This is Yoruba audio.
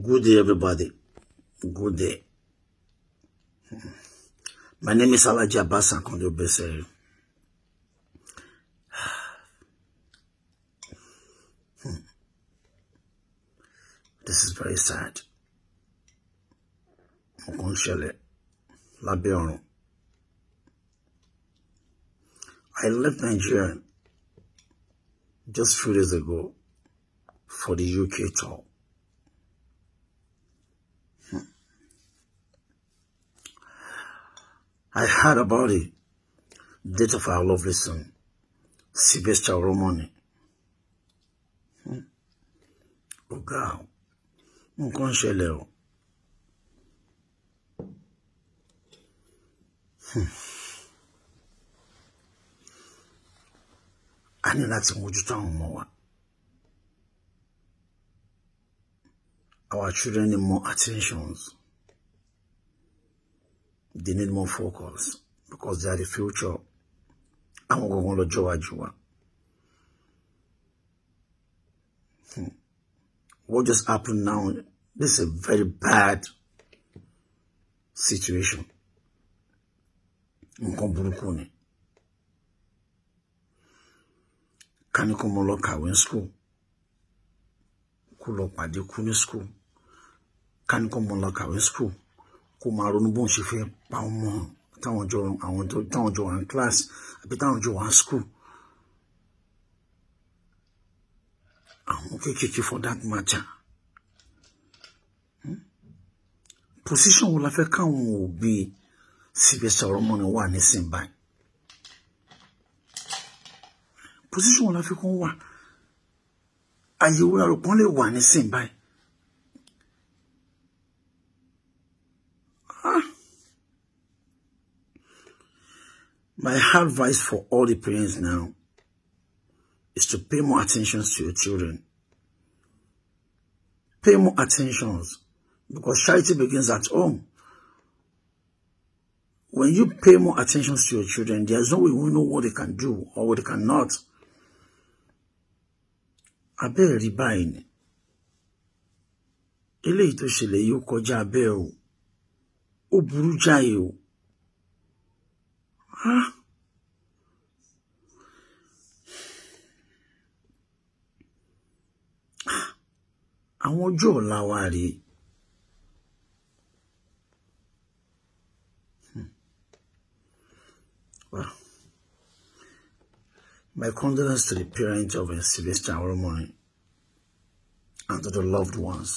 Good day, everybody. Good day. My name is Alaji Abbas Akondo This is very sad. I left Nigeria just few days ago for the UK tour. I heard about it. Death of our lovely son, Sylvester Romani. Hmm. Ọ̀gá, nǹkan ṣẹlẹ̀ o. Hmm. I need láti mójútó àwọn ọmọ wa. Our children need more attentions they need more focus because they are the future I'm going to lọ́jọ́ iwájú wa. Hmm. What just happened now? This is a very bad situation. Nǹkan burúkú ni. Ká ní kó mo lọ kàwé school. Kó lọ pàdé school. Ká ní kó mo lọ kàwé school kó máa ronú bóun ṣe fẹ́ pa ọmọ táwọn jọ àwọn táwọn jọ wà ní kíláàsì àbí táwọn jọ wà ní skul àwọn kéékèèké for that matter hmm? position wo la fẹ́ káwọn òbí Sylvester Oromoni wà nísìn báyìí position wo la fẹ́ kó wà àyẹ̀wò àròpọ̀ lè wà nísìn báyìí. My advice for all the parents now is to pay more attention to your children. Pay more attention because charity begins at home. When you pay more attention to your children, there's no way we know what they can do or what they cannot. abẹ́ ribain báyìí ni eléyìí tó ṣẹlẹ̀ ó burú buru àwọn ọ̀la wa hmm. my condolences to the parents of Sylvester Aromoni and to the loved ones.